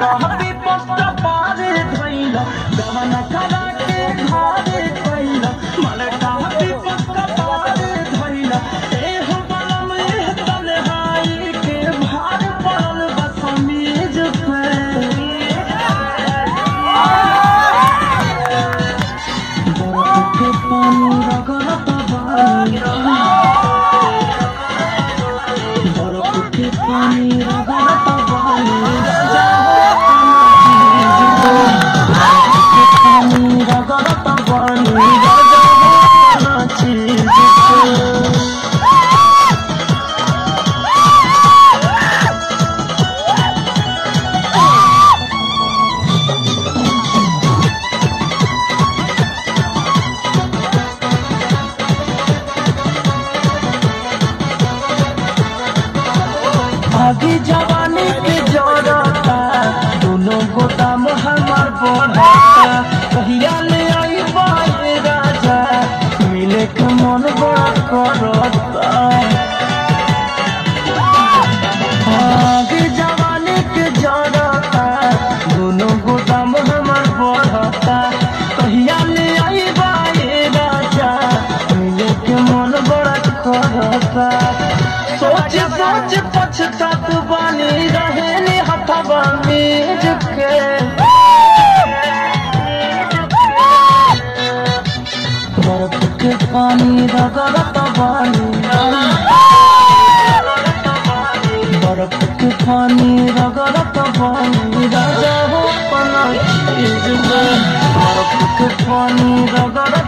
Habib Mustafa Ridwaila Gavana Kala रगड़त सोच सोच पछतात बानी रहे हथवा के। बर्फ़ के पानी रगड़त बानी। बर्फ़ के पानी रगड़त राजा हो में। बर्फ़ के पानी रगड़त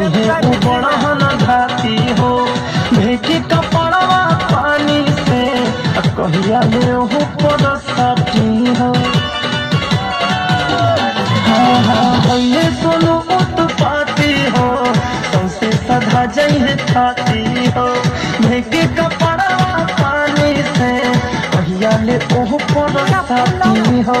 करिहे उ बड़हन हो। भेके कपड़वा पानी से कहिया ले हो पर हो। हाँ हाँ हो हो। भेके कपड़वा पानी से, कहिया ले हो।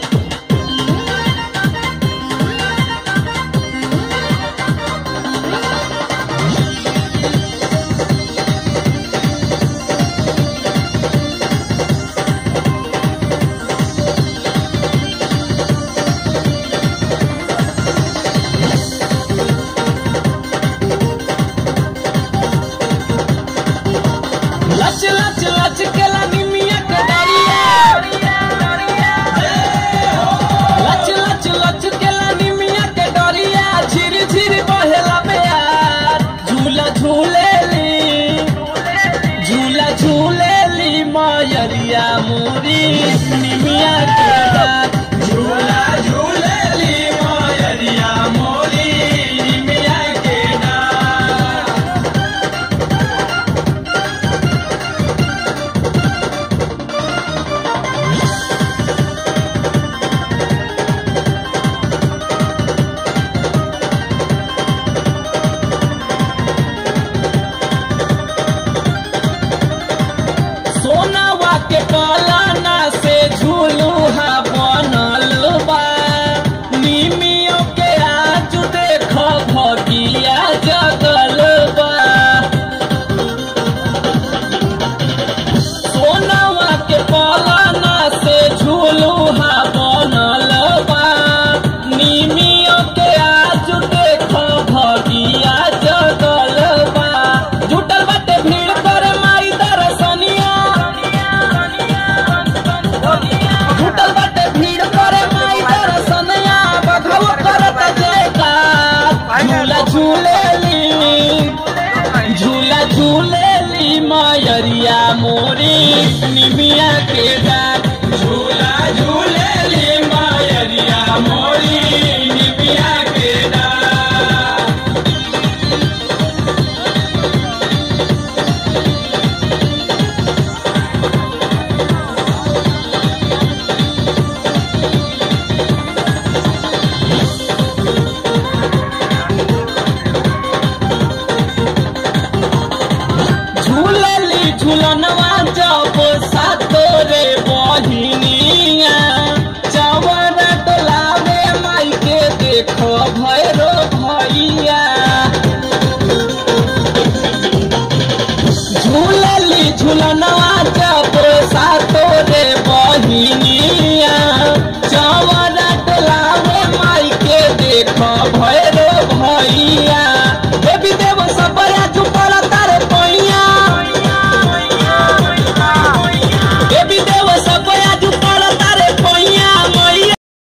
के Mula na